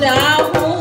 假红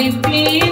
अपने